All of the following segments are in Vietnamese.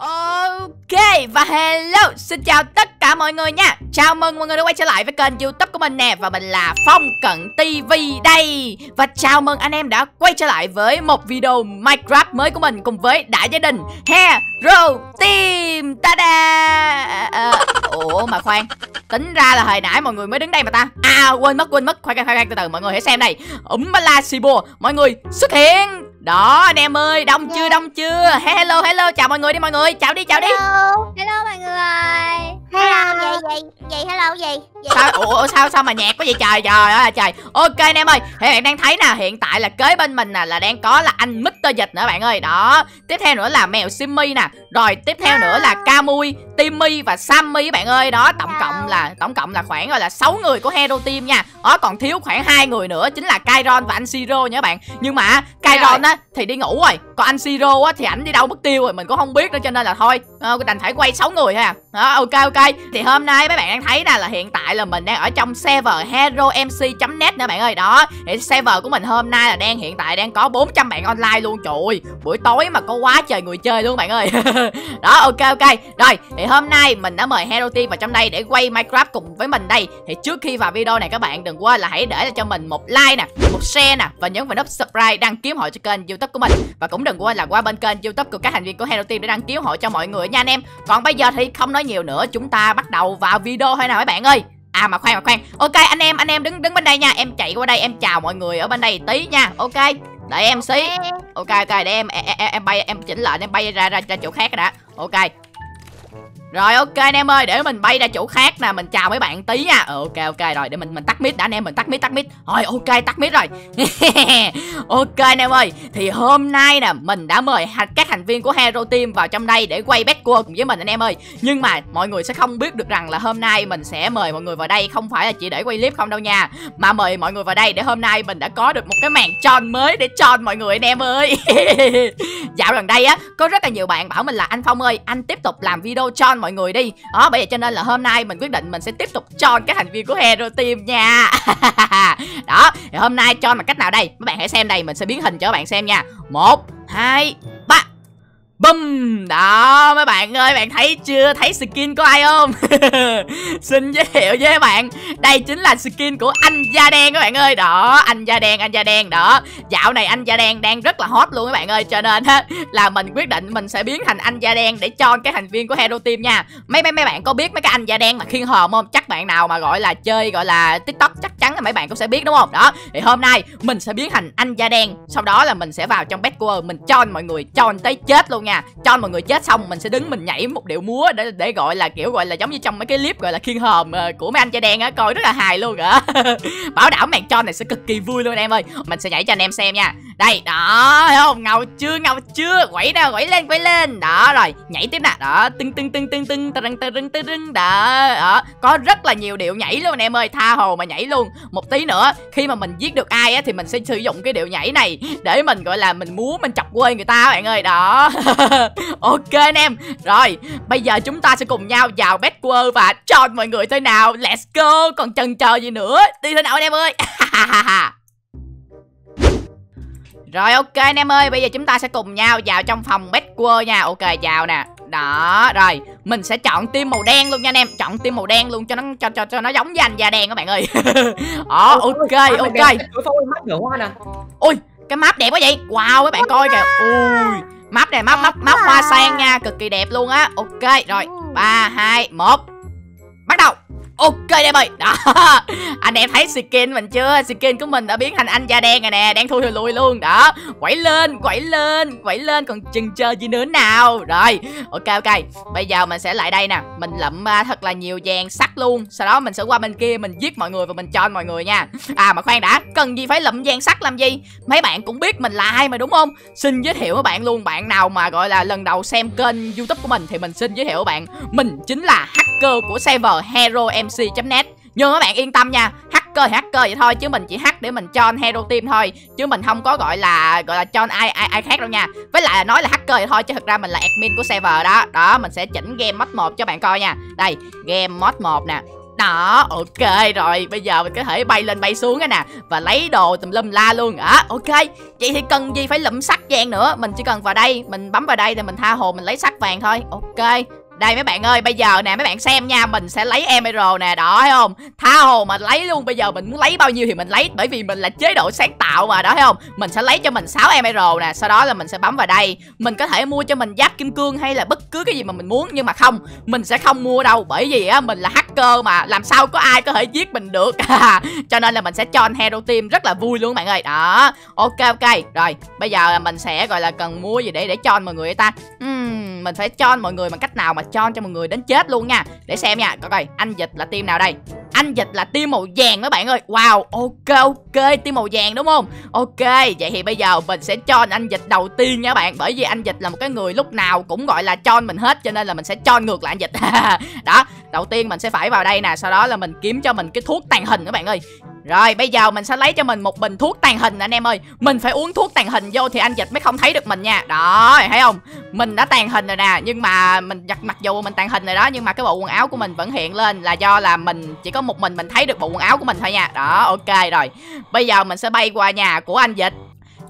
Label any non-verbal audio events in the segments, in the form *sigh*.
Ok và hello Xin chào tất cả mọi người nha. Chào mừng mọi người đã quay trở lại với kênh youtube của mình nè Và mình là Phong Cận TV đây. Và chào mừng anh em đã quay trở lại với một video Minecraft mới của mình Cùng với đại gia đình Hero Team. Ta-da! À, Ủa mà khoan Tính ra là hồi nãy mọi người mới đứng đây mà ta. À quên mất quên mất. Khoan khoan khoan từ từ mọi người hãy xem này Úng ba la Mọi người xuất hiện đó anh em ơi đông chưa đông chưa? Hello hello chào mọi người đi mọi người. Chào đi chào đi. Hello. Hello mọi người. Hello. Gì gì gì hello gì, gì? sao ủa sao sao mà nhạc quá vậy? Trời trời ơi trời. Ok anh em ơi. Bạn đang thấy nè hiện tại là kế bên mình nè là đang có là anh Mr Dịch nữa bạn ơi. Đó. Tiếp theo nữa là mèo Simmy nè. Rồi tiếp theo nữa là Camui Timmy và Sammy bạn ơi. Đó tổng cộng là tổng cộng là khoảng gọi là 6 người của Hero Team nha. Đó còn thiếu khoảng hai người nữa chính là Kairon và anh Siro nha bạn. Nhưng mà Kairon á thì đi ngủ rồi. Còn anh Siro á thì ảnh đi đâu mất tiêu rồi, mình cũng không biết nữa, cho nên là thôi à, đành phải quay 6 người ha à. đó ok ok. Thì hôm nay mấy bạn đang thấy nè là hiện tại là mình đang ở trong server heromc.net nữa bạn ơi. Đó thì server của mình hôm nay là đang hiện tại đang có 400 bạn online luôn trời buổi tối mà có quá trời người chơi luôn bạn ơi. *laughs* Đó ok ok. Rồi thì hôm nay mình đã mời Hero Team vào trong đây để quay Minecraft cùng với mình đây. Thì trước khi vào video này các bạn đừng quên là hãy để cho mình một like nè, một share nè Và nhấn vào nút subscribe đăng ký hội cho kênh youtube của mình. Và cũng đừng quên là qua bên kênh youtube của các thành viên của Hero Team để đăng ký hội cho mọi người nha anh em. Còn bây giờ thì không nói nhiều nữa chúng ta bắt đầu vào video thôi nào mấy bạn ơi. À mà khoan mà khoan. Ok anh em anh em đứng đứng bên đây nha. Em chạy qua đây em chào mọi người ở bên đây tí nha. Ok Đợi em xí. Ok. Ok để em em, em, em bay em chỉnh lại em bay ra ra, ra chỗ khác đã Ok rồi ok anh em ơi, để mình bay ra chỗ khác nè, mình chào mấy bạn tí nha. Ừ, ok ok rồi, để mình mình tắt mic đã anh em, mình tắt mic tắt mic. Rồi ok tắt mic rồi. *laughs* ok anh em ơi, thì hôm nay nè mình đã mời các thành viên của Hero Team vào trong đây để quay back cua cùng với mình anh em ơi. Nhưng mà mọi người sẽ không biết được rằng là hôm nay mình sẽ mời mọi người vào đây không phải là chỉ để quay clip không đâu nha, mà mời mọi người vào đây để hôm nay mình đã có được một cái màn tròn mới để tròn mọi người anh em ơi. *laughs* Dạo gần đây á, có rất là nhiều bạn bảo mình là anh Phong ơi, anh tiếp tục làm video tròn mọi người đi. Đó, bởi vậy cho nên là hôm nay mình quyết định mình sẽ tiếp tục cho các thành viên của hero team nha. *laughs* Đó, thì hôm nay cho bằng cách nào đây? Mấy bạn hãy xem đây, mình sẽ biến hình cho các bạn xem nha. Một, hai Bum! Đó, mấy bạn ơi, Bạn thấy chưa? Thấy skin của ai không? *laughs* Xin giới thiệu với các bạn. Đây chính là skin của anh da đen các bạn ơi. Đó, Anh da đen, Anh da đen. Đó, Dạo này anh da đen đang rất là hot luôn các bạn ơi. Cho nên Là mình quyết định Mình sẽ biến thành anh da đen Để cho các thành viên của Hero Team nha. Mấy mấy mấy bạn có biết mấy cái anh da đen mà khiên hòm không? Chắc bạn nào mà gọi là chơi, Gọi là tiktok chắc chắn là mấy bạn cũng sẽ biết, đúng không? Đó, Thì hôm nay Mình sẽ biến thành anh da đen. Sau đó là mình sẽ vào trong Bedwars Mình cho mọi người cho tới chết luôn nha nha. Cho mọi người chết xong, mình sẽ đứng, mình nhảy một điệu múa để để gọi là, kiểu gọi là giống như trong mấy cái clip gọi là khiên hòm ờ, của mấy anh trai đen á, coi rất là hài luôn á. *laughs* Bảo đảm màn cho này sẽ cực kỳ vui luôn anh em ơi. Mình sẽ nhảy cho anh em xem nha đây, đó, thấy không? Ngầu chưa ngầu chưa? Quẩy nào quẩy lên quẩy lên. Đó, rồi, nhảy tiếp nè. Đó, tưng tưng tưng tưng tưng tưng tưng tưng tưng đó đó, có rất là nhiều điệu nhảy luôn anh em ơi. Tha hồ mà nhảy luôn. Một tí nữa, khi mà mình giết được ai á, thì mình sẽ sử dụng cái điệu nhảy này để mình, gọi là, mình múa, mình chọc quê người ta, bạn ơi. Đó. *laughs* Ok, anh em. Rồi, bây giờ chúng ta sẽ cùng nhau vào Bedwars và cho mọi người thế nào. Let's go. Còn chần chờ gì nữa? Đi thế nào, anh em ơi. *laughs* Rồi ok anh em ơi, bây giờ chúng ta sẽ cùng nhau vào trong phòng Bedwars nha. Ok chào nè. Đó, rồi, mình sẽ chọn tim màu đen luôn nha anh em, chọn tim màu đen luôn cho nó cho cho cho nó giống với anh da đen các bạn ơi. *laughs* Đó, ok ok. Ui, cái map đẹp quá vậy. Wow các bạn coi kìa. Ui map này map map map hoa sen nha cực kỳ đẹp luôn á ok rồi ba hai một bắt đầu Ok em ơi. Đó. *laughs* Anh em thấy skin mình chưa? Skin của mình đã biến thành anh da đen rồi nè Đang thui lùi luôn. Đó. Quẩy lên Quẩy lên Quẩy lên. Còn chừng chờ gì nữa nào? Rồi. Ok ok. Bây giờ mình sẽ lại đây nè. Mình lậm uh, à, thật là nhiều vàng sắt luôn. Sau đó mình sẽ qua bên kia Mình giết mọi người và mình cho mọi người nha. À mà khoan đã. Cần gì phải lậm vàng sắt làm gì? Mấy bạn cũng biết mình là ai mà đúng không? Xin giới thiệu với bạn luôn. Bạn nào mà gọi là lần đầu xem kênh youtube của mình Thì mình xin giới thiệu với bạn. Mình chính là hacker của server Hero MC mc.net nhưng các bạn yên tâm nha, hacker hacker vậy thôi, chứ mình chỉ hack để mình cho hero team thôi. Chứ mình không có gọi là gọi là cho ai ai ai khác đâu nha. Với lại là nói là hacker vậy thôi, chứ thực ra mình là admin của server đó. Đó, mình sẽ chỉnh game mod 1 cho bạn coi nha. Đây, game mod 1 nè. Đó, ok rồi. Bây giờ mình có thể bay lên bay xuống nè, và lấy đồ tùm lum la luôn. À ok. Vậy thì cần gì phải lụm sắt vàng nữa? Mình chỉ cần vào đây, mình bấm vào đây thì mình tha hồ mình lấy sắt vàng thôi. Ok đây mấy bạn ơi, bây giờ nè mấy bạn xem nha, mình sẽ lấy emerald nè, đó thấy không? Tha hồ mà lấy luôn, bây giờ mình muốn lấy bao nhiêu thì mình lấy bởi vì mình là chế độ sáng tạo mà, đó thấy không? Mình sẽ lấy cho mình 6 emerald nè, sau đó là mình sẽ bấm vào đây. Mình có thể mua cho mình giáp kim cương hay là bất cứ cái gì mà mình muốn nhưng mà không, mình sẽ không mua đâu bởi vì á mình là hacker mà, làm sao có ai có thể giết mình được. *laughs* cho nên là mình sẽ cho anh hero team rất là vui luôn bạn ơi. Đó. Ok ok. Rồi, bây giờ là mình sẽ gọi là cần mua gì để để cho mọi người ta. Uhm, mình phải cho mọi người bằng cách nào mà cho cho mọi người đến chết luôn nha. Để xem nha, Coi coi, anh dịch là team nào đây? Anh dịch là team màu vàng mấy bạn ơi. Wow, ok ok, team màu vàng đúng không? Ok, vậy thì bây giờ mình sẽ cho anh dịch đầu tiên nha bạn. Bởi vì anh dịch là một cái người lúc nào cũng gọi là cho mình hết, Cho nên là mình sẽ cho ngược lại anh dịch. *laughs* Đó, đầu tiên mình sẽ phải vào đây nè, Sau đó là mình kiếm cho mình cái thuốc tàn hình các bạn ơi rồi bây giờ mình sẽ lấy cho mình một bình thuốc tàn hình anh em ơi. Mình phải uống thuốc tàn hình vô thì anh dịch mới không thấy được mình nha. Đó thấy không? Mình đã tàn hình rồi nè Nhưng mà mình mặc, mặc dù mình tàn hình rồi đó Nhưng mà cái bộ quần áo của mình vẫn hiện lên Là do là mình chỉ có một mình mình thấy được bộ quần áo của mình thôi nha. Đó ok rồi. Bây giờ mình sẽ bay qua nhà của anh dịch.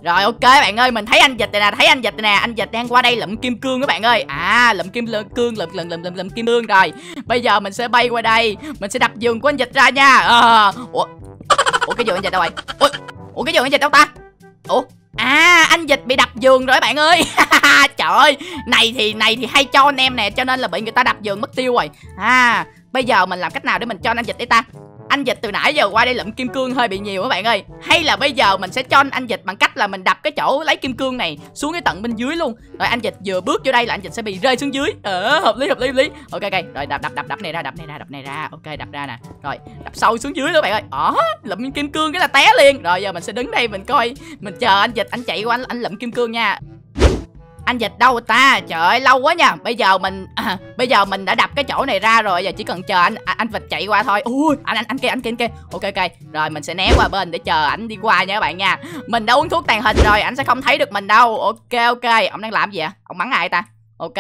Rồi ok bạn ơi, mình thấy anh dịch này nè, thấy anh dịch này nè, anh dịch đang qua đây lụm kim cương các bạn ơi. À, lụm kim cương, lụm lụm lụm lụm, lụm kim cương rồi. Bây giờ mình sẽ bay qua đây, mình sẽ đập giường của anh dịch ra nha. À, ủa, cái giường anh dịch đâu rồi ủa, ủa cái giường anh dịch đâu ta? Ủa À anh dịch bị đập giường rồi bạn ơi. *laughs* Trời ơi Này thì này thì hay cho anh em nè Cho nên là bị người ta đập giường mất tiêu rồi. À Bây giờ mình làm cách nào để mình cho anh dịch đi ta? Anh dịch từ nãy giờ qua đây lượm kim cương hơi bị nhiều các bạn ơi. Hay là bây giờ mình sẽ cho anh dịch bằng cách là mình đập cái chỗ lấy kim cương này xuống cái tận bên dưới luôn. Rồi anh dịch vừa bước vô đây là anh dịch sẽ bị rơi xuống dưới. Ờ hợp lý hợp lý hợp lý. Ok ok. Rồi đập đập đập đập này ra đập này ra đập này ra. Ok đập ra nè. Rồi đập sâu xuống dưới các bạn ơi. Ờ lượm kim cương cái là té liền. Rồi giờ mình sẽ đứng đây mình coi. Mình chờ anh dịch anh chạy qua anh, anh lượm kim cương nha anh dịch đâu ta? Trời ơi lâu quá nha. Bây giờ mình à, bây giờ mình đã đập cái chỗ này ra rồi giờ chỉ cần chờ anh à, anh vịt chạy qua thôi. Ui anh anh anh kia anh kia anh kia. Ok ok. Rồi mình sẽ né qua bên để chờ ảnh đi qua nha các bạn nha. Mình đã uống thuốc tàn hình rồi anh sẽ không thấy được mình đâu. Ok ok. Ông đang làm gì vậy? Ông bắn ai ta? Ok.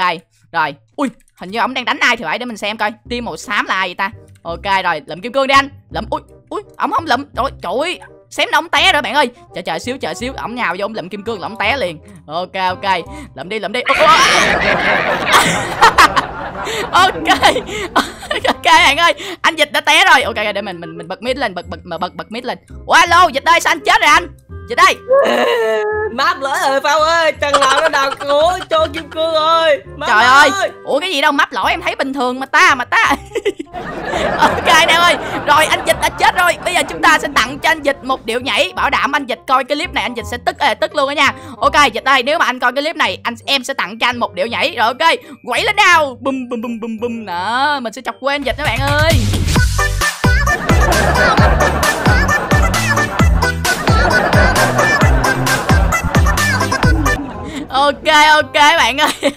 Rồi. Ui hình như ông đang đánh ai thì phải để mình xem coi. Tim màu xám là ai vậy ta? Ok rồi lụm kim cương đi anh. Lụm ui ui ông không lụm. Trời trời xém nó ông té rồi bạn ơi. Chờ chờ xíu chờ xíu. Ổng nhào vô ông lụm kim cương là ổng té liền. Ok ok. Lụm đi lụm đi. *laughs* Ok ok bạn ơi. Anh dịch đã té rồi. Ok để mình mình mình bật mít lên, bật bật mà bật bật mít lên. Ủa, alo, dịch ơi, sao anh chết rồi anh? Dịch đây. Map lỗi rồi phao ơi thằng nào nó đào của cho kim cương ơi. Map trời ơi ủa cái gì đâu map lỗi em thấy bình thường mà ta mà ta. *laughs* Ok nè ơi rồi anh dịch đã chết rồi. Bây giờ chúng ta sẽ tặng cho anh dịch một điệu nhảy bảo đảm anh dịch coi cái clip này anh dịch sẽ tức à, tức luôn đó nha. Ok dịch ơi nếu mà anh coi cái clip này anh em sẽ tặng cho anh một điệu nhảy. Rồi ok quẩy lên nào. Bum bum bum bum bum đó mình sẽ chọc quên dịch các bạn ơi *laughs* ok ok bạn ơi. *laughs*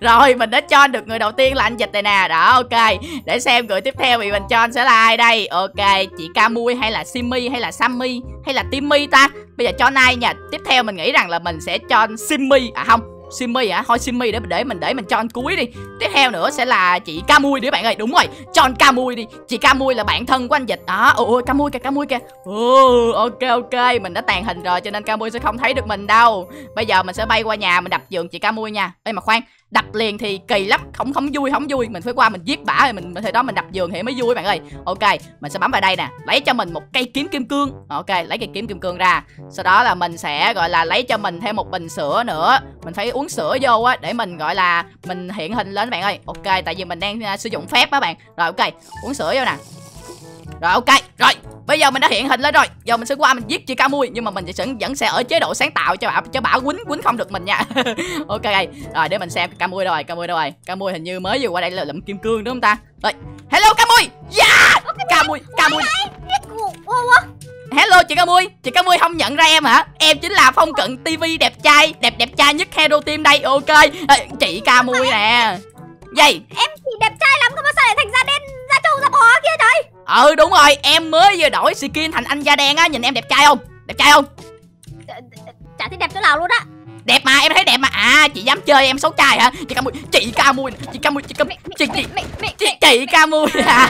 Rồi, mình đã cho được người đầu tiên là anh dịch này nè. Đó, ok. Để xem người tiếp theo bị mình cho sẽ là ai đây. Ok, chị Camui hay là Simi hay là Sammy hay là Timmy ta? Bây giờ cho nay nha. Tiếp theo mình nghĩ rằng là mình sẽ cho Simi. À không Simmy hả? Thôi Simmy để để mình để mình cho anh cuối đi. Tiếp theo nữa sẽ là chị Camui đi bạn ơi. Đúng rồi, cho anh Camui đi. Chị Camui là bạn thân của anh Dịch. Đó, ôi Camui kìa, Camui kìa. Ồ, ok ok, mình đã tàn hình rồi cho nên Camui sẽ không thấy được mình đâu. Bây giờ mình sẽ bay qua nhà mình đập giường chị Camui nha. Ê mà khoan, đập liền thì kỳ lắm không không vui không vui. Mình phải qua mình giết bả rồi mình thời đó mình đập giường thì mới vui bạn ơi. Ok mình sẽ bấm vào đây nè. Lấy cho mình một cây kiếm kim cương. Ok lấy cây kiếm kim cương ra. Sau đó là mình sẽ gọi là lấy cho mình thêm một bình sữa nữa. Mình phải uống sữa vô á để mình gọi là mình hiện hình lên bạn ơi. Ok tại vì mình đang uh, sử dụng phép á bạn. Rồi ok uống sữa vô nè rồi ok. Rồi bây giờ mình đã hiện hình lên rồi. Giờ mình sẽ qua mình giết chị Camui nhưng mà mình sẽ vẫn sẽ ở chế độ sáng tạo cho bà cho bà quýnh quýnh không được mình nha. *laughs* Ok rồi để mình xem Camui đâu rồi Camui đâu rồi. Camui hình như mới vừa qua đây là lụm kim cương đúng không ta? Rồi hello Camui yeah! Camui Camui Hello chị Camui Chị Camui không nhận ra em hả? Em chính là Phong Cận TV đẹp trai Đẹp đẹp trai nhất Hero Team đây Ok. Chị Camui nè. Gì? Em chỉ đẹp trai Ừ đúng rồi Em mới vừa đổi skin thành anh da đen á Nhìn em đẹp trai không? Đẹp trai không? Chả thấy đẹp chỗ nào luôn á. Đẹp mà em thấy đẹp mà. À chị dám chơi em xấu trai hả? Chị ca mui chị ca mui chị ca mui chị ca chị chị chị chị ca mui à.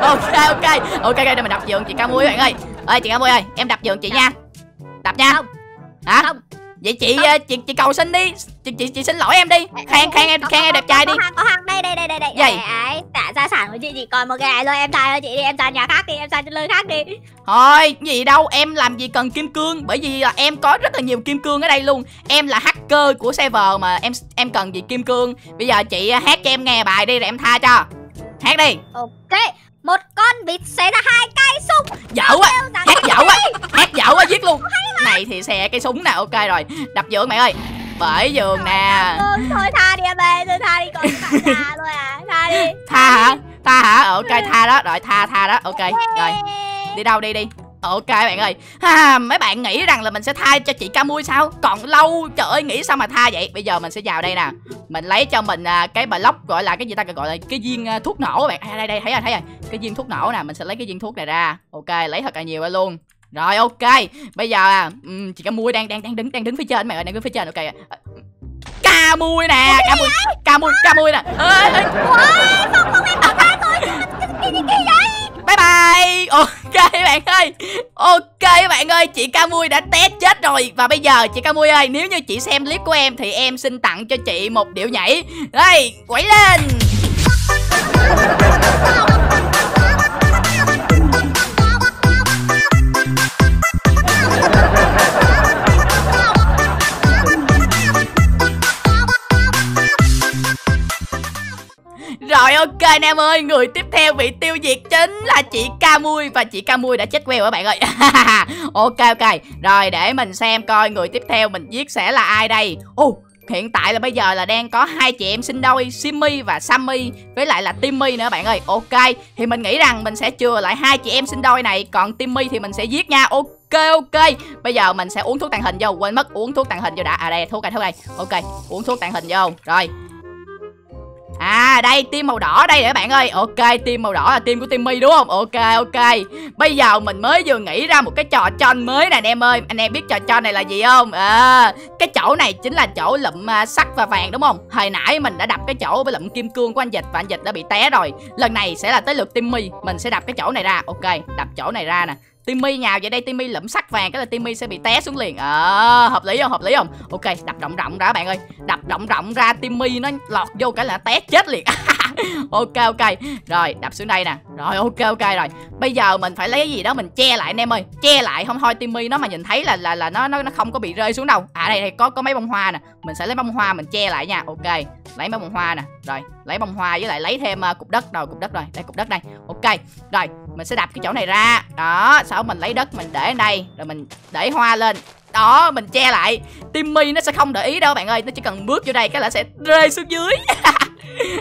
*laughs* ok ok. Ok đây mình đập giường chị ca mui bạn ơi. Ơi chị ca mui ơi em đập giường chị nha. Đập nha. Không. hả? Không. Vậy chị ờ, chị chị cầu xin đi. Chị chị, chị xin lỗi em đi. Khen khen em khen em đẹp trai đi. có hàng có hàng đây đây đây đây đây. Ấy cả gia sản của chị chỉ còn một cái này thôi. Em cho chị đi em xài nhà khác đi em cho nơi khác đi. Thôi, gì đâu, em làm gì cần kim cương? Bởi vì là em có rất là nhiều kim cương ở đây luôn. Em là hacker của server mà em em cần gì kim cương. Bây giờ chị à, hát cho em nghe bài đi rồi em tha cho. Hát đi. Ok một con vịt xé ra hai cây súng. Dở quá, hát dở quá Hát dở quá giết luôn. Này thì xè cái súng nè, ok rồi Đập giường mày ơi. Bởi giường nè. thôi tha đi em ơi thôi tha đi con bạn già thôi à tha đi. Tha hả? Tha hả? Ờ, Ok, tha đó, rồi tha tha đó, ok Rồi, đi đâu đi đi Ok bạn ơi. Ha, Mấy bạn nghĩ rằng là mình sẽ tha cho chị Camui sao? Còn lâu Trời ơi nghĩ sao mà tha vậy? Bây giờ mình sẽ vào đây nè. Mình lấy cho mình à, cái block gọi là cái gì ta? Gọi là cái viên à, thuốc nổ bạn. À, Đây đây thấy rồi thấy rồi. Cái viên thuốc nổ nè Mình sẽ lấy cái viên thuốc này ra. Ok lấy thật là nhiều ra luôn. Rồi ok. Bây giờ à ừm, Chị Camui đang đang đang đứng đang đứng phía trên mày ơi đang đứng phía trên. Ok À, Camui nè Camui Camui Camui nè. Ê, ê, bye bye. Ok bạn ơi. Ok bạn ơi, chị ca mui đã té chết rồi. Và bây giờ chị ca mui ơi, nếu như chị xem clip của em thì em xin tặng cho chị một điệu nhảy. Đây, quẩy lên. Rồi ok anh em ơi, người tiếp theo bị tiêu diệt chính là chị Camui và chị Camui đã chết queo các bạn ơi. *laughs* ok ok. Rồi để mình xem coi người tiếp theo mình giết sẽ là ai đây. Ồ, hiện tại là bây giờ là đang có hai chị em sinh đôi Simmy và Sammy với lại là Timmy nữa bạn ơi. Ok, thì mình nghĩ rằng mình sẽ chừa lại hai chị em sinh đôi này, còn Timmy thì mình sẽ giết nha. Ok ok. Bây giờ mình sẽ uống thuốc tàng hình vô, quên mất uống thuốc tàng hình vô đã. À đây, thuốc đây, thuốc đây. Ok, uống thuốc tàng hình vô. Rồi, À đây tim màu đỏ đây để bạn ơi? Ok tim màu đỏ là tim của Timmy đúng không? Ok ok. Bây giờ mình mới vừa nghĩ ra một cái trò tròn mới nè anh em ơi. Anh em biết trò tròn này là gì không? À, Cái chỗ này chính là chỗ lụm à, sắt và vàng đúng không? Hồi nãy mình đã đập cái chỗ với lụm kim cương của anh Dịch Và anh Dịch đã bị té rồi. Lần này sẽ là tới lượt Timmy. Mình sẽ đập cái chỗ này ra. Ok đập chỗ này ra nè. Timmy nhào vậy đây Timmy lẫm sắt vàng cái là Timmy sẽ bị té xuống liền. À, hợp lý không? Hợp lý không? Ok đập rộng rộng ra bạn ơi. Đập rộng rộng ra Timmy nó lọt vô cái là té chết liền. *laughs* Ok ok. Rồi đập xuống đây nè. Rồi ok ok rồi. Bây giờ mình phải lấy cái gì đó mình che lại anh em ơi. Che lại không thôi Timmy nó mà nhìn thấy là là là nó nó nó không có bị rơi xuống đâu. À đây đây có có mấy bông hoa nè. Mình sẽ lấy bông hoa mình che lại nha. Ok lấy mấy bông hoa nè. Rồi lấy bông hoa với lại lấy thêm uh, cục đất rồi cục đất rồi. Đây cục đất đây. Ok rồi mình sẽ đập cái chỗ này ra. Đó sau mình lấy đất mình để ở đây rồi mình để hoa lên. Đó mình che lại. Timmy nó sẽ không để ý đâu bạn ơi. Nó chỉ cần bước vô đây cái là sẽ rơi xuống dưới. *laughs*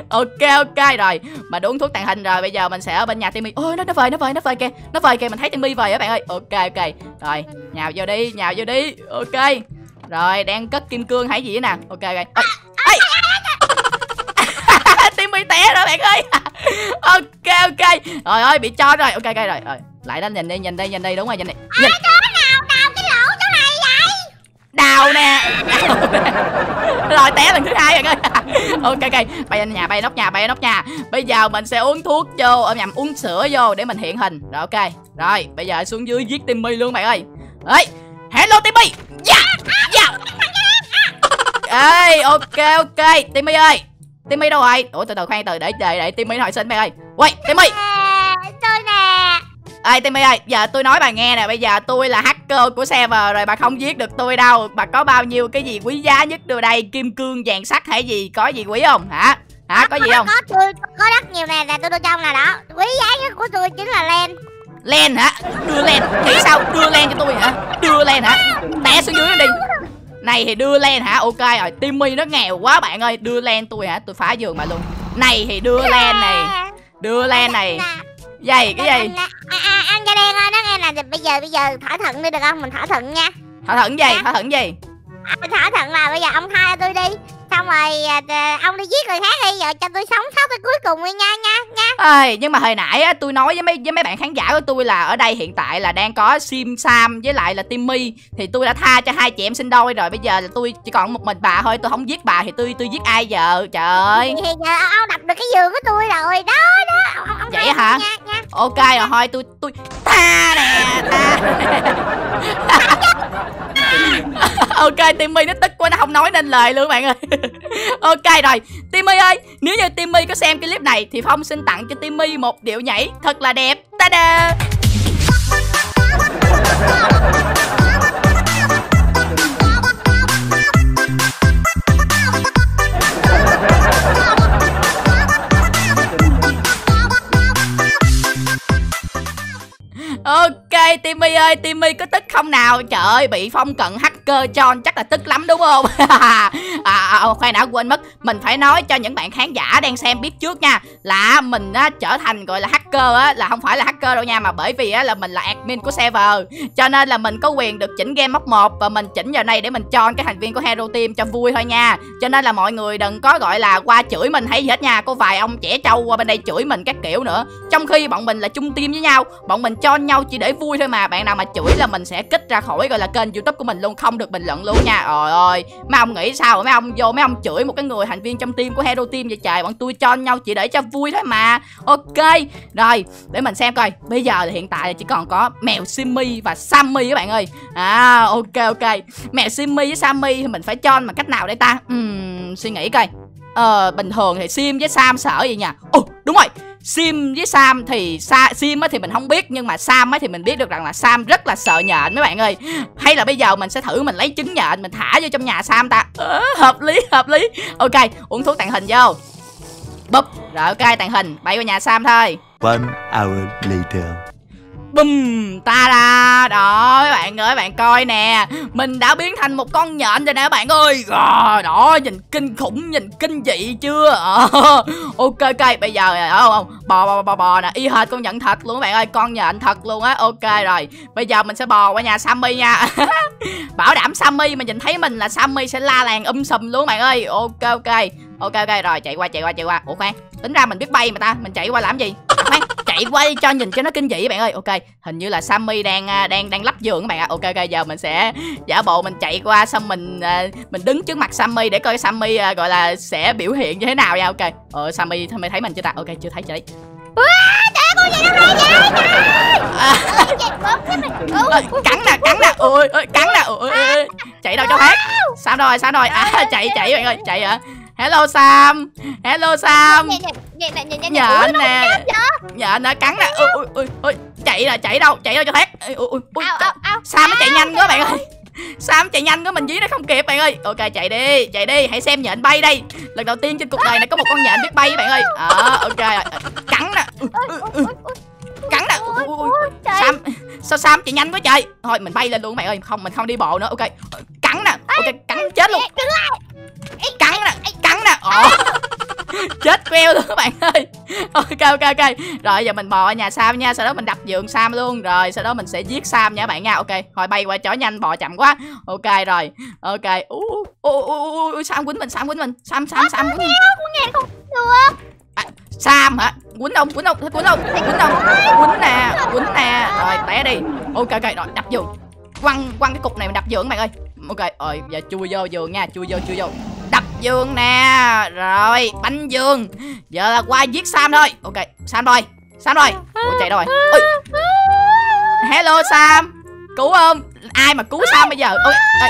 Ok ok rồi. Mà uống thuốc tàn hình rồi bây giờ mình sẽ ở bên nhà Timmy. Ôi nó nó về nó về nó về kìa. Nó về kìa mình thấy Timmy về á bạn ơi. Ok ok. Rồi nhào vô đi nhào vô đi. Ok. Rồi đang cất kim cương hay gì nè. Ok ok. Ê, ê. *laughs* Timmy té rồi bạn ơi. *laughs* ok ok. Rồi ơi bị cho rồi. Ok ok rồi. Rồi. Lại đó nhìn đi nhìn đây nhìn đây đúng rồi nhìn đây. Nhìn. đào nè. *laughs* Rồi té lần thứ hai rồi *laughs* ok ok. Bay lên nhà bay nóc nhà bay nóc nhà. Bây giờ mình sẽ uống thuốc vô ở nhầm uống sữa vô để mình hiện hình. Rồi ok. Rồi bây giờ xuống dưới giết timmy luôn bạn ơi. Ấy hello timmy. Dạ. Dạ. *laughs* Ê ok ok. Timmy ơi timmy đâu rồi ủa từ từ khoan từ để để để timmy hỏi xin bạn ơi quay timmy tôi nè Ê Timmy ơi, giờ tôi nói bà nghe nè, bây giờ tôi là hacker của server rồi bà không giết được tôi đâu. Bà có bao nhiêu cái gì quý giá nhất đưa đây, kim cương, vàng sắt hay gì, có gì quý không hả? Hả, có gì không? có tôi có đất nhiều nè nè tôi đưa trong nè đó quý giá nhất của tôi chính là len Len hả? Đưa len, nghĩ sao? Đưa len cho tôi hả? Đưa len hả? Té xuống dưới đi. Này thì đưa len hả? Ok rồi, Timmy nó nghèo quá bạn ơi, đưa len tôi hả? Tôi phá giường mà luôn. Này thì đưa len này, đưa len này. Dày cái gì? à, à, ăn da đen ơi nó nghe là bây giờ bây giờ thỏa thuận đi được không mình thỏa thuận nha Thỏa thuận gì? Thỏa thuận gì? à, thỏa thuận là bây giờ ông tha cho tôi đi xong rồi à, à, ông đi giết người khác đi giờ cho tôi sống sót tới cuối cùng đi nha nha Ê, nhưng mà hồi nãy á, tôi nói với mấy với mấy bạn khán giả của tôi là ở đây hiện tại là đang có Sim Sam với lại là Timmy. Thì tôi đã tha cho hai chị em sinh đôi rồi bây giờ là tôi chỉ còn một mình bà thôi tôi không giết bà thì tôi tôi giết ai giờ trời ơi. Thì giờ ông đập được cái giường của tôi rồi đó đó. Ông, Vậy hả? nha nha. Ok rồi thôi tôi tôi tha nè tha *laughs* ok, Timmy nó tức quá, nó không nói nên lời luôn bạn ơi. *laughs* Ok rồi, Timmy ơi, nếu như Timmy có xem cái clip này thì Phong xin tặng cho Timmy một điệu nhảy thật là đẹp. Ta da Ok ơi Timmy ơi Timmy có tức không nào? Trời ơi bị Phong cận hacker John chắc là tức lắm đúng không? *laughs* À, à, khoan đã quên mất. Mình phải nói cho những bạn khán giả đang xem biết trước nha. Là mình á, trở thành gọi là hacker á Là không phải là hacker đâu nha Mà bởi vì á, là mình là admin của server. Cho nên là mình có quyền được chỉnh game mất 1 Và mình chỉnh giờ này để mình cho cái thành viên của Hero Team cho vui thôi nha. Cho nên là mọi người đừng có gọi là qua chửi mình hay gì hết nha. Có vài ông trẻ trâu qua bên đây chửi mình các kiểu nữa. Trong khi bọn mình là chung team với nhau Bọn mình cho nhau chỉ để vui vui thôi mà Bạn nào mà chửi là mình sẽ kích ra khỏi gọi là kênh youtube của mình luôn Không được bình luận luôn nha. Trời ơi Mấy ông nghĩ sao mấy ông vô mấy ông chửi một cái người thành viên trong team của Hero Team vậy trời Bọn tôi cho nhau chỉ để cho vui thôi mà. Ok Rồi để mình xem coi Bây giờ thì hiện tại là chỉ còn có mèo Simmy và Sammy các bạn ơi. À ok ok. Mèo Simmy với Sammy thì mình phải cho bằng cách nào đây ta? Uhm, Suy nghĩ coi. Ờ bình thường thì Sim với Sam sợ gì nha Ồ đúng rồi. Sim với Sam thì Sa, Sim thì mình không biết nhưng mà Sam thì mình biết được rằng là Sam rất là sợ nhện mấy bạn ơi. Hay là bây giờ mình sẽ thử mình lấy trứng nhện mình thả vô trong nhà Sam ta. Ờ, hợp lý hợp lý. Ok, uống thuốc tàng hình vô. Bụp, rồi ok tàng hình, bay vào nhà Sam thôi. One hour later. Bùm ta da Đó các bạn ơi các bạn coi nè. Mình đã biến thành một con nhện rồi nè bạn ơi. Rồi đó nhìn kinh khủng Nhìn kinh dị chưa? Ờ, *laughs* Ok ok bây giờ ờ, không không. Bò bò bò bò nè. Y hệt con nhện thật luôn các bạn ơi. Con nhện thật luôn á. Ok rồi. Bây giờ mình sẽ bò qua nhà Sammy nha. *laughs* Bảo đảm Sammy mà nhìn thấy mình là Sammy sẽ la làng um sùm luôn bạn ơi. Ok ok. Ok ok rồi chạy qua chạy qua chạy qua. Ủa khoan tính ra mình biết bay mà ta. Mình chạy qua làm gì? Chạy qua đi cho nhìn cho nó kinh dị các bạn ơi. Ok hình như là sammy đang à, đang đang lắp giường các bạn ạ. Ok ok giờ mình sẽ giả bộ mình chạy qua xong mình à, mình đứng trước mặt sammy để coi sammy à, gọi là sẽ biểu hiện như thế nào nha. Ok. Ờ sammy sammy thấy mình chưa ta? Ok chưa thấy chưa thấy. À, *laughs* cắn nè cắn nè. Ôi ôi cắn nè. Ôi, chạy đâu cho sam đâu rồi đâu rồi? À chạy chạy bạn ơi chạy hả hello sam. Hello sam. Nhện, Ui, nè. nhện nè cắn nè. Ui ui ui ui. Chạy là chạy đâu chạy đâu cho thoát. Ui ui ui. Sam nó chạy nhanh quá bạn ơi. sam chạy nhanh quá mình dí nó không kịp bạn ơi. Ok chạy đi chạy đi. Hãy xem nhện bay đây. Lần đầu tiên trên cuộc đời này có một con nhện biết bay bạn ơi. Ờ ok. Cắn nè. Cắn nè. Sam sao sam chạy nhanh quá trời? Thôi mình bay lên luôn bạn ơi. Không mình không đi bộ nữa. Ok. Cắn nè. Ok cắn chết luôn. cắn *laughs* chết queo luôn các bạn ơi. Ok ok ok rồi giờ mình bò ở nhà sam nha. Sau đó mình đập giường sam luôn. Rồi sau đó mình sẽ giết sam nha các bạn nha. Ok thôi bay qua chó nhanh bò chậm quá. Ok rồi. Ok. Ú ú ú ú sam quýnh mình sam quýnh mình. Sam sam sam quýnh mình. Không được sam hả? Quýnh ông quýnh ông quýnh ông quýnh ông. Quýnh nè quýnh nè. Rồi té đi. Ok ok rồi đập giường. Quăng quăng cái cục này mình đập giường các bạn ơi. Ok rồi giờ chui vô giường nha. Chui vô chui vô dương nè. Rồi bánh dương. Giờ là qua giết sam thôi. Ok sam rồi. Sam rồi. Ủa chạy đâu rồi. Ôi. hello sam. Cứu không ai mà cứu sam bây giờ? Ôi, ê.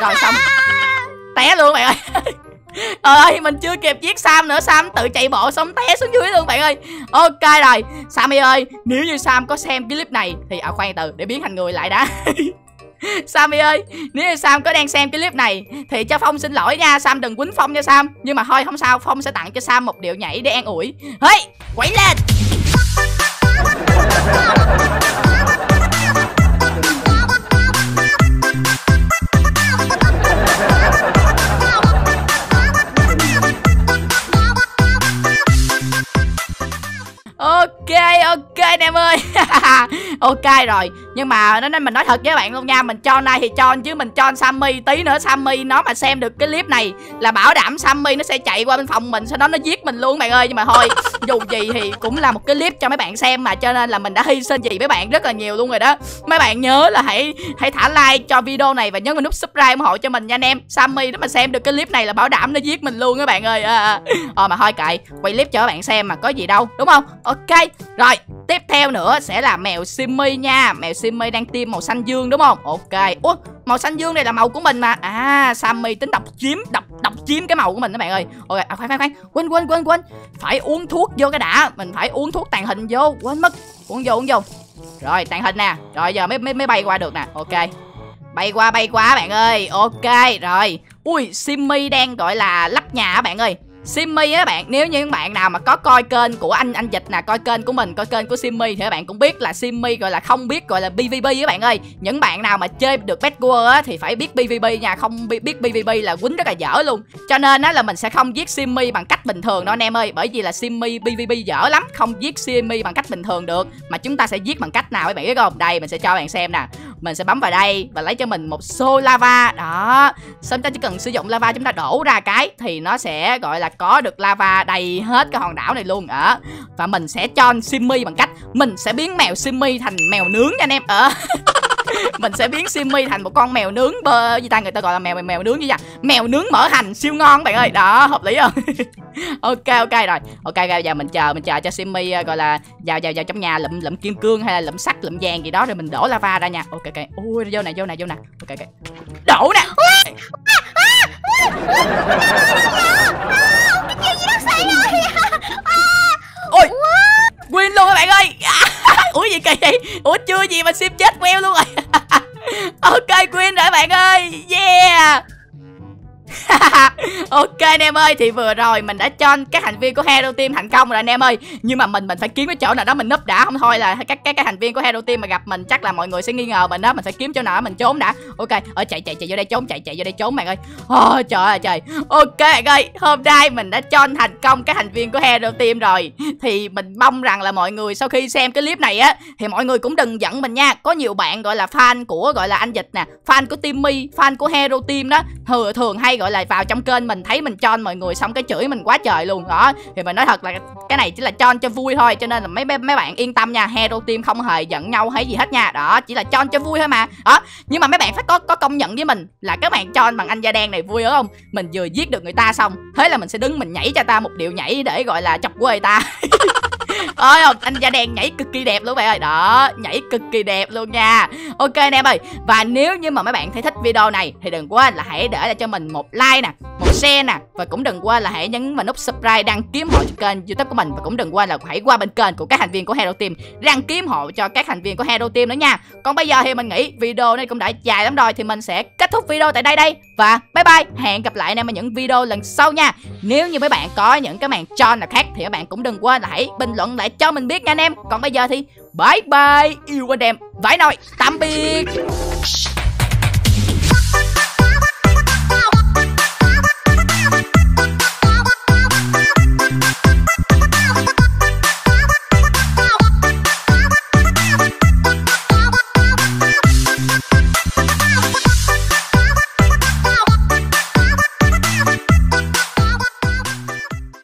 rồi xong. Té luôn bạn ơi. *laughs* Ơi mình chưa kịp giết sam nữa. Sam tự chạy bộ xong té xuống dưới luôn bạn ơi. Ok rồi. Sammy ơi nếu như sam có xem cái clip này thì à khoan từ để biến thành người lại đã. *laughs* Sammy ơi, Nếu như Sam có đang xem cái clip này Thì cho Phong xin lỗi nha, Sam đừng quýnh Phong nha Sam. Nhưng mà thôi, không sao, Phong sẽ tặng cho Sam một điệu nhảy để an ủi. Hey, quẩy lên! Ok ok, anh em ơi. *laughs* Ok rồi nhưng mà nên mình nói thật với bạn luôn nha mình cho nay thì cho chứ mình cho Sammy tí nữa Sammy nó mà xem được cái clip này là bảo đảm Sammy nó sẽ chạy qua bên phòng mình sau đó nó giết mình luôn bạn ơi. Nhưng mà thôi *laughs* dù gì thì cũng là một cái clip cho mấy bạn xem mà cho nên là mình đã hy sinh gì với bạn rất là nhiều luôn rồi đó. Mấy bạn nhớ là hãy hãy thả like cho video này và nhấn vào nút subscribe ủng hộ cho mình nha anh em. Sammy nó mà xem được cái clip này là bảo đảm nó giết mình luôn các bạn ơi. À, à. mà thôi kệ quay clip cho các bạn xem mà có gì đâu đúng không? Ok rồi tiếp theo nữa sẽ là mèo Simmy nha. Mèo Simmy đang tiêm màu xanh dương đúng không? Ok. Ủa màu xanh dương này là màu của mình mà. À Sammy tính độc chiếm Độc độc chiếm cái màu của mình các bạn ơi. Ok à, khoan khoan khoan. Quên quên quên quên. Phải uống thuốc vô cái đã. Mình phải uống thuốc tàn hình vô. Quên mất. Uống vô uống vô. Rồi tàn hình nè. Rồi giờ mới mới, mới bay qua được nè. Ok. Bay qua bay qua bạn ơi. Ok rồi. Ui Simmy đang gọi là lắp nhà các bạn ơi. Simmy á bạn, nếu như các bạn nào mà có coi kênh của anh anh Dịch nè, coi kênh của mình, coi kênh của Simmy thì các bạn cũng biết là Simmy gọi là không biết gọi là PVP các bạn ơi. Những bạn nào mà chơi được Bad á thì phải biết PVP nha, không biết PVP là quýnh rất là dở luôn. Cho nên á là mình sẽ không giết Simmy bằng cách bình thường đâu anh em ơi, bởi vì là Simmy PVP dở lắm, không giết Simmy bằng cách bình thường được, mà chúng ta sẽ giết bằng cách nào các bạn biết không? Đây mình sẽ cho bạn xem nè. Mình sẽ bấm vào đây và lấy cho mình một xô lava. Đó. Xong ta chỉ cần sử dụng lava chúng ta đổ ra cái thì nó sẽ, gọi là, có được lava đầy hết cái hòn đảo này luôn ở và mình sẽ cho Simmy bằng cách mình sẽ biến mèo Simmy thành mèo nướng nha anh em ở ờ. *laughs* *laughs* mình sẽ biến Simmy thành một con mèo nướng bơ gì ta người ta gọi là mèo mèo, mèo nướng như vậy mèo nướng mỡ hành siêu ngon bạn ơi. Đó hợp lý không *laughs* ok ok rồi. Ok bây giờ mình chờ mình chờ cho Simmy uh, gọi là vào vào vào trong nhà lụm lụm kim cương hay là lụm sắt lụm vàng gì đó rồi mình đổ lava ra nha. Ok ok. Ui vô này vô này vô nè. Ok ok. Đổ nè. Ôi win luôn các bạn ơi. *laughs* Ủa gì kỳ vậy? Ủa chưa gì mà sim chết queo luôn rồi. *laughs* Ok win rồi các bạn ơi. Yeah. *laughs* ok anh em ơi thì vừa rồi mình đã cho các thành viên của Hero Team thành công rồi anh em ơi. Nhưng mà mình mình phải kiếm cái chỗ nào đó mình núp đã không thôi là các các các thành viên của Hero Team mà gặp mình chắc là mọi người sẽ nghi ngờ mình đó mình phải kiếm chỗ nào đó mình trốn đã. Ok ở chạy chạy chạy vô đây trốn chạy chạy vô đây trốn bạn ơi. Oh, trời ơi trời. Ok bạn ơi hôm nay mình đã cho thành công các thành viên của Hero Team rồi. Thì mình mong rằng là mọi người sau khi xem cái clip này á thì mọi người cũng đừng giận mình nha. Có nhiều bạn gọi là fan của gọi là anh dịch nè fan của Timmy fan của Hero Team đó thường thường hay gọi là vào trong kênh mình, thấy mình cho mọi người xong cái chửi mình quá trời luôn. Đó, thì mình nói thật là cái này chỉ là cho cho vui thôi, cho nên là mấy mấy bạn yên tâm nha, hero team không hề giận nhau hay gì hết nha. Đó, chỉ là cho cho vui thôi mà. Đó, nhưng mà mấy bạn phải có có công nhận với mình là các bạn cho bằng anh da đen này vui không? Mình vừa giết được người ta xong, thế là mình sẽ đứng mình nhảy cho ta một điệu nhảy để gọi là chọc quê ta. *laughs* ơi, anh da đen nhảy cực kỳ đẹp luôn bạn ơi. Đó, nhảy cực kỳ đẹp luôn nha. Ok anh em ơi, và nếu như mà mấy bạn thấy thích video này thì đừng quên là hãy để lại cho mình một like nè, một share nè, và cũng đừng quên là hãy nhấn vào nút subscribe đăng ký hộ cho kênh youtube của mình, và cũng đừng quên là hãy qua bên kênh của các thành viên của Hero Team đăng ký hộ cho các thành viên của Hero Team nữa nha. Còn bây giờ thì mình nghĩ video này cũng đã dài lắm rồi, thì mình sẽ kết thúc video tại đây đây. Và bye bye. Hẹn gặp lại anh em ở những video lần sau nha. Nếu như mấy bạn có những cái màn cho nào khác thì các bạn cũng đừng quên là hãy bình luận lại cho mình biết nha anh em. Còn bây giờ thì bye bye. Yêu anh em. Vãi nồi. Tạm biệt.